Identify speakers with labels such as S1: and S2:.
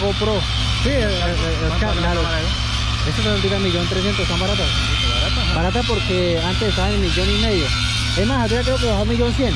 S1: GoPro.
S2: Sí, el, el, el,
S1: claro. Esto te millón trescientos, están baratas. Barata, barata porque antes estaban en millón y medio. Es más, ahora creo que bajó millón cien.